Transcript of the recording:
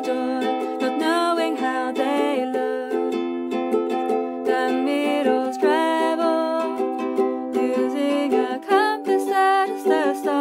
door, not knowing how they look. The middle's travel, using a compass that is the star.